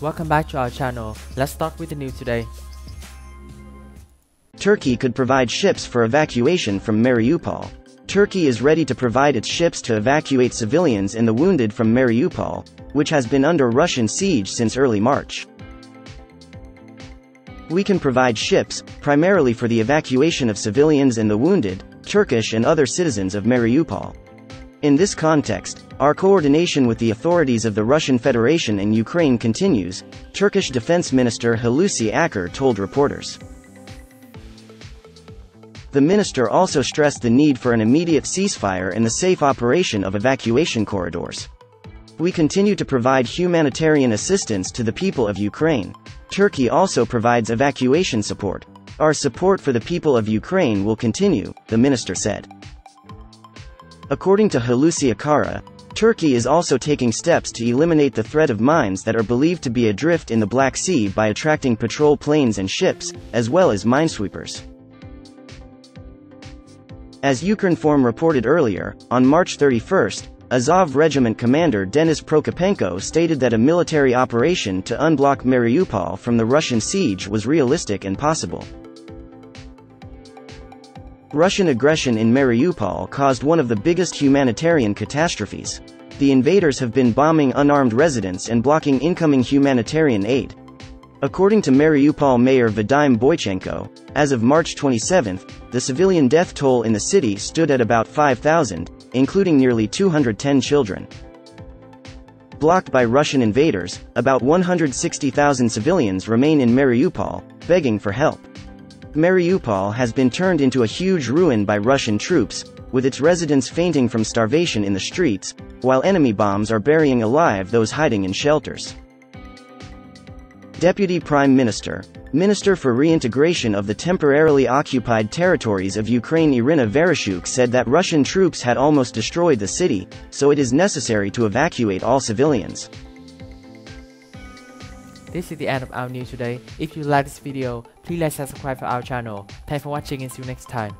Welcome back to our channel. Let's start with the news today. Turkey could provide ships for evacuation from Mariupol. Turkey is ready to provide its ships to evacuate civilians and the wounded from Mariupol, which has been under Russian siege since early March. We can provide ships, primarily for the evacuation of civilians and the wounded, Turkish and other citizens of Mariupol. In this context, our coordination with the authorities of the Russian Federation and Ukraine continues, Turkish Defense Minister Hulusi Akar told reporters. The minister also stressed the need for an immediate ceasefire and the safe operation of evacuation corridors. We continue to provide humanitarian assistance to the people of Ukraine. Turkey also provides evacuation support. Our support for the people of Ukraine will continue, the minister said. According to Hulusi Akar, Turkey is also taking steps to eliminate the threat of mines that are believed to be adrift in the Black Sea by attracting patrol planes and ships, as well as minesweepers. As Ukrinform reported earlier, on March 31, Azov Regiment commander Denis Prokopenko stated that a military operation to unblock Mariupol from the Russian siege was realistic and possible. Russian aggression in Mariupol caused one of the biggest humanitarian catastrophes. The invaders have been bombing unarmed residents and blocking incoming humanitarian aid. According to Mariupol Mayor Vadim Boychenko, as of March 27, the civilian death toll in the city stood at about 5,000, including nearly 210 children. Blocked by Russian invaders, about 160,000 civilians remain in Mariupol, begging for help. Mariupol has been turned into a huge ruin by Russian troops, with its residents fainting from starvation in the streets, while enemy bombs are burying alive those hiding in shelters. Deputy Prime Minister, Minister for Reintegration of the Temporarily Occupied Territories of Ukraine Irina Vereshchuk said that Russian troops had almost destroyed the city, so it is necessary to evacuate all civilians. This is the end of our news today. If you like this video, please like subscribe for our channel. Thanks for watching and see you next time.